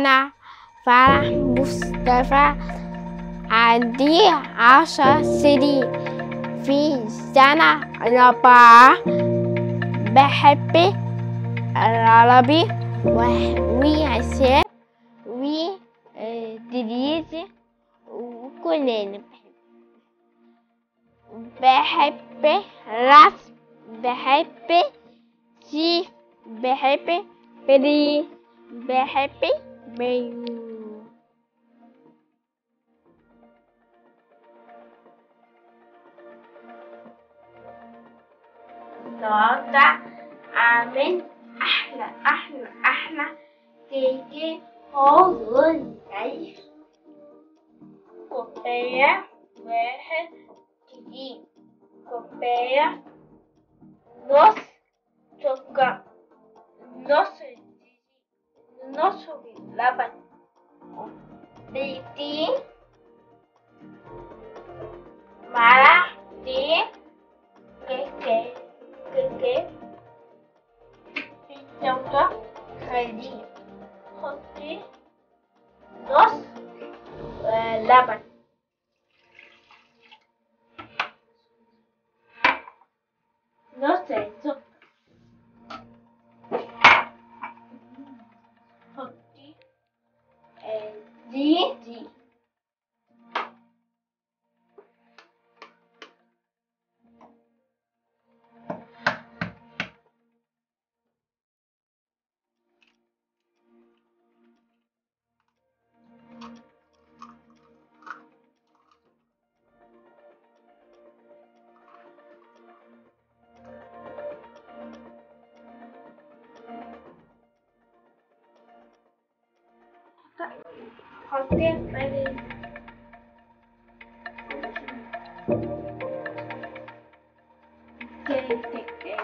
أنا فرح مصطفى عندي عشر سنين. في سنة رابعة بحب العربي وحساب وإنجليزي وكلنا بحب. بحب رسم بحب سي بحب بري بحب بيو النهاردة عامل أحلى أحلى أحلى كيكي حوض عيش كوباية واحد دقيق كوباية نص سكر نص no subir la Briti Mara di Keke Keke Pitauta Kredi Hoti Dos eh, Laban No sé, Okay, ben Geri tek tek.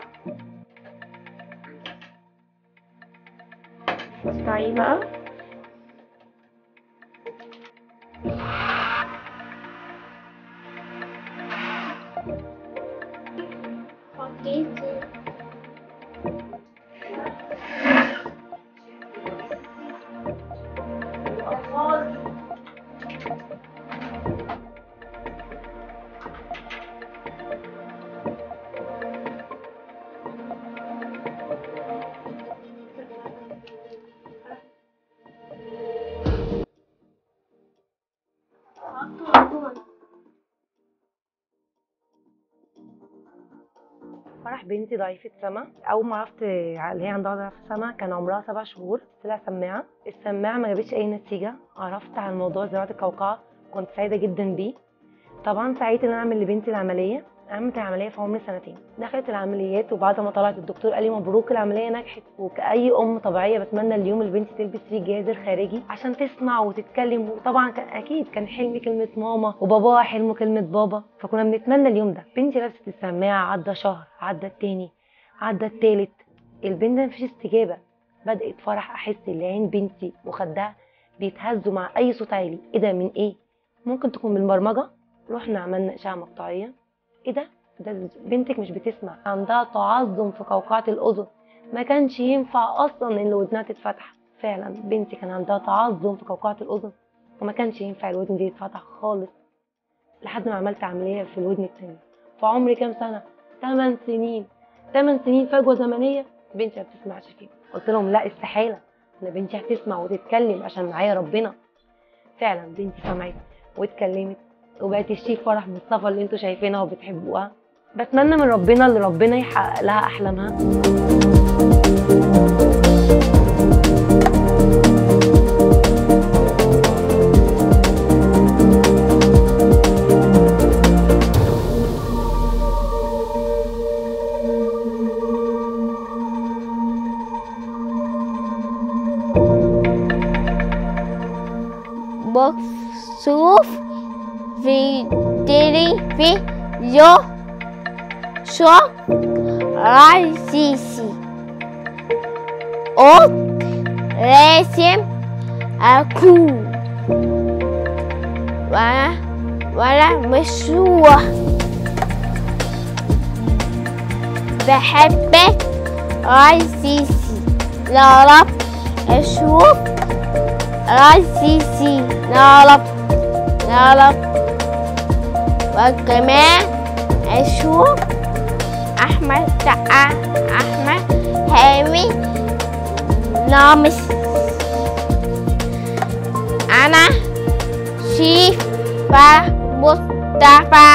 فرح بنتي ضعيفة سما. أول ما عرفت اللي هي عندها ضعف سما كان عمرها سبع شهور طلع سماعة. السماعة ما جابتش أي نتيجة. عرفت عن موضوع زراعة القوقعة كنت سعيدة جدا بيه. طبعا سعيت إن أنا أعمل لبنتي العملية. عملت العملية في عمر سنتين. دخلت العمليات وبعد ما طلعت الدكتور قال لي مبروك العملية نجحت. وكأي أم طبيعية بتمنى اليوم اللي بنتي تلبس فيه الجهاز الخارجي عشان تسمع وتتكلم. وطبعا كان أكيد كان حلمي كلمة ماما وباباها حلمه كلمة بابا. فكنا بنتمنى اليوم ده. بنتي لبست السماعة عدى شهر عدى التاني عدى التالت. البنت مفيش استجابة. بدأت فرح أحس إن عين بنتي وخدها بيتهزوا مع أي صوت عالي. إيه ده؟ من إيه؟ ممكن تكون من البرمجة؟ رحنا عملنا إشعة مقطعية. إيه ده؟ ده بنتك مش بتسمع. عندها تعظم في قوقعة الأذن. ما كانش ينفع أصلا إن ودنها تتفتح. فعلا بنتي كان عندها تعظم في قوقعة الأذن. وما كانش ينفع الودن دي تتفتح خالص. لحد ما عملت عملية في الودن التانية. في عمري كام سنة؟ 8 سنين. 8 سنين فجوة زمنية. بنتي ما بتسمعش فيهم قلت لهم لا استحالة. أنا بنتي هتسمع وتتكلم عشان معايا ربنا. فعلا بنتي سمعت واتكلمت. وبقت الشيف فرح مصطفى اللي أنتوا شايفينها وبتحبوها بتمنى من ربنا اللي ربنا يحقق لها أحلامها. في تلفزيون شو رئيسي قط راسم أكون وأنا وأنا مشروع بحبك رئيسي يا رب أشوف رئيسي نعرف نعرف وكمان أشوف أحمد سقا أحمد هامي نامس أنا شيفا مصطفى